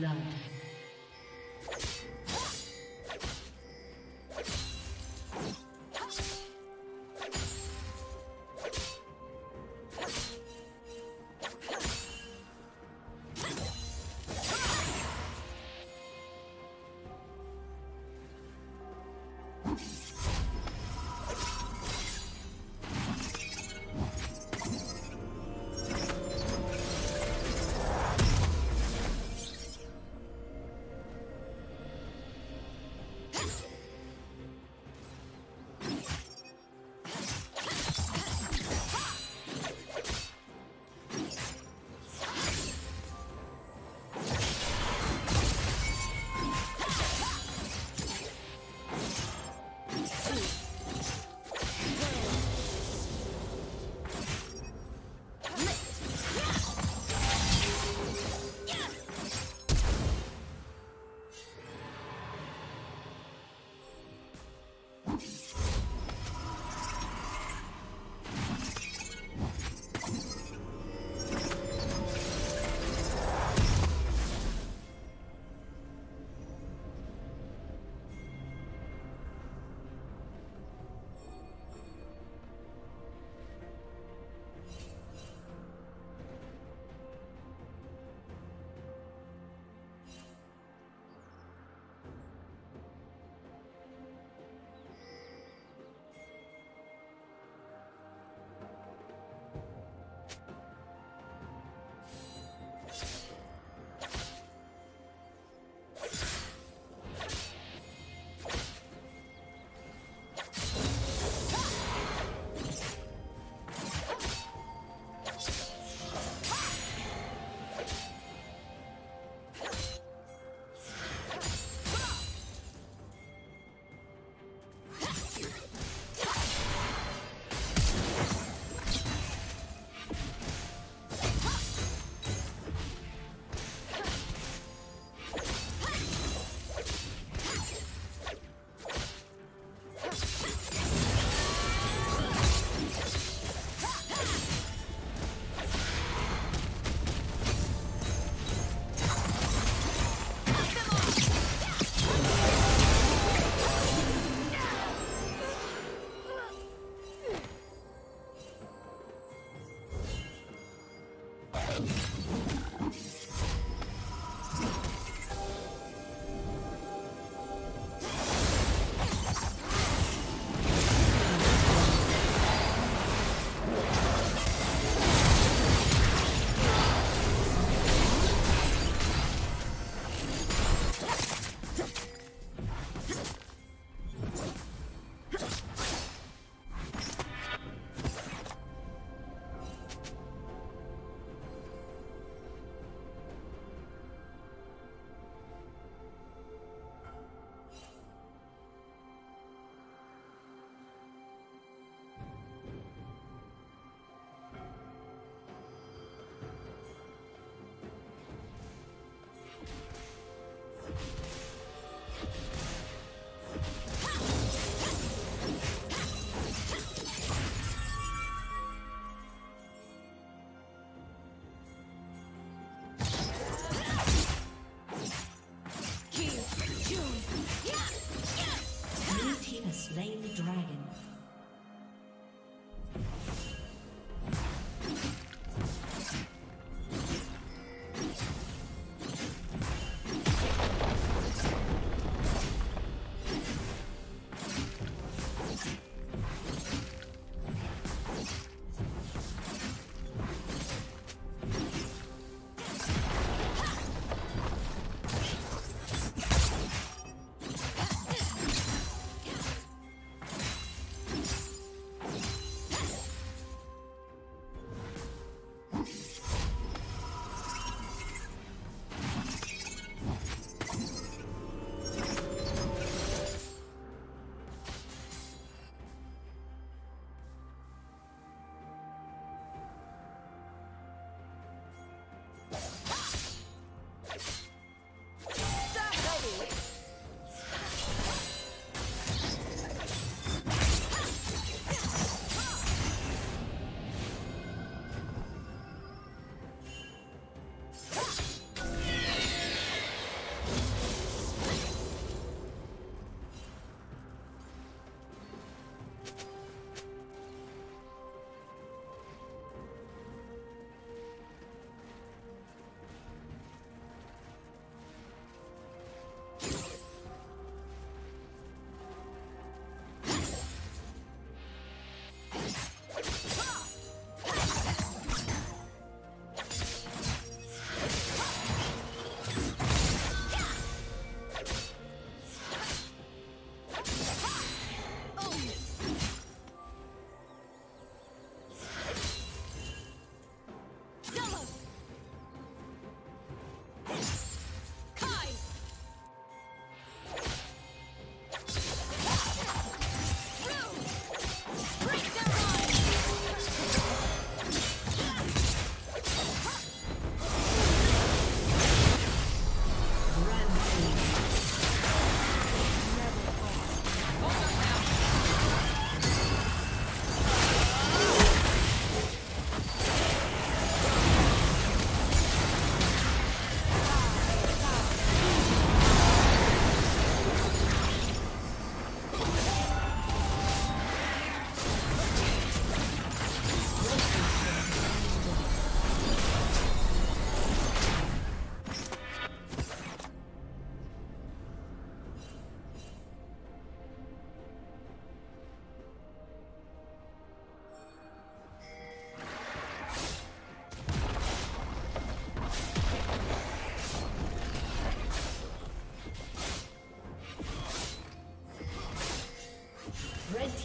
Blood.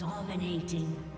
Dominating.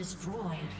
Destroyed.